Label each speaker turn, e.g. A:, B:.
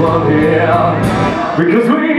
A: one here. Because we